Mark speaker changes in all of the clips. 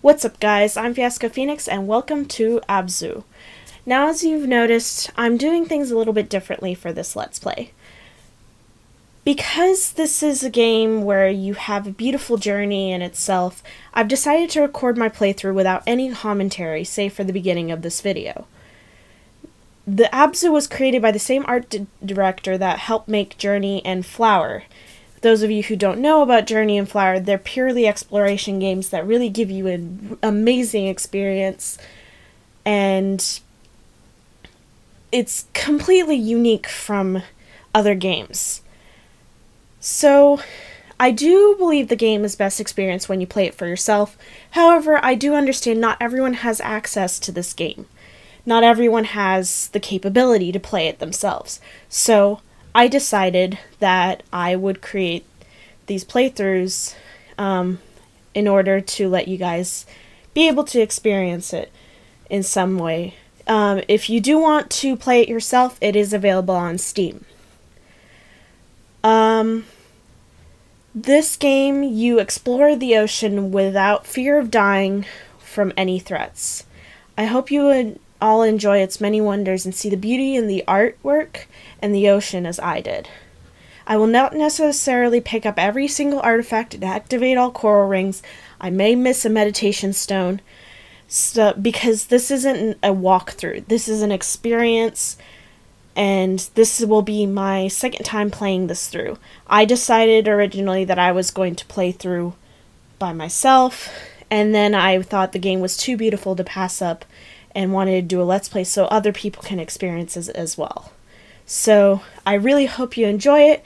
Speaker 1: What's up guys, I'm Fiasco Phoenix and welcome to Abzu. Now as you've noticed, I'm doing things a little bit differently for this Let's Play. Because this is a game where you have a beautiful journey in itself, I've decided to record my playthrough without any commentary, save for the beginning of this video. The Abzu was created by the same art director that helped make Journey and Flower, those of you who don't know about Journey and Flower, they're purely exploration games that really give you an amazing experience. And it's completely unique from other games. So, I do believe the game is best experienced when you play it for yourself. However, I do understand not everyone has access to this game. Not everyone has the capability to play it themselves. So, I decided that I would create these playthroughs um, in order to let you guys be able to experience it in some way. Um, if you do want to play it yourself, it is available on Steam. Um, this game, you explore the ocean without fear of dying from any threats. I hope you would all enjoy its many wonders and see the beauty in the artwork and the ocean as I did. I will not necessarily pick up every single artifact and activate all coral rings. I may miss a meditation stone so, because this isn't a walkthrough. This is an experience and this will be my second time playing this through. I decided originally that I was going to play through by myself and then I thought the game was too beautiful to pass up and wanted to do a let's play so other people can experience it as well. So I really hope you enjoy it.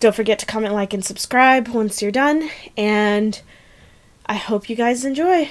Speaker 1: Don't forget to comment, like, and subscribe once you're done. And I hope you guys enjoy.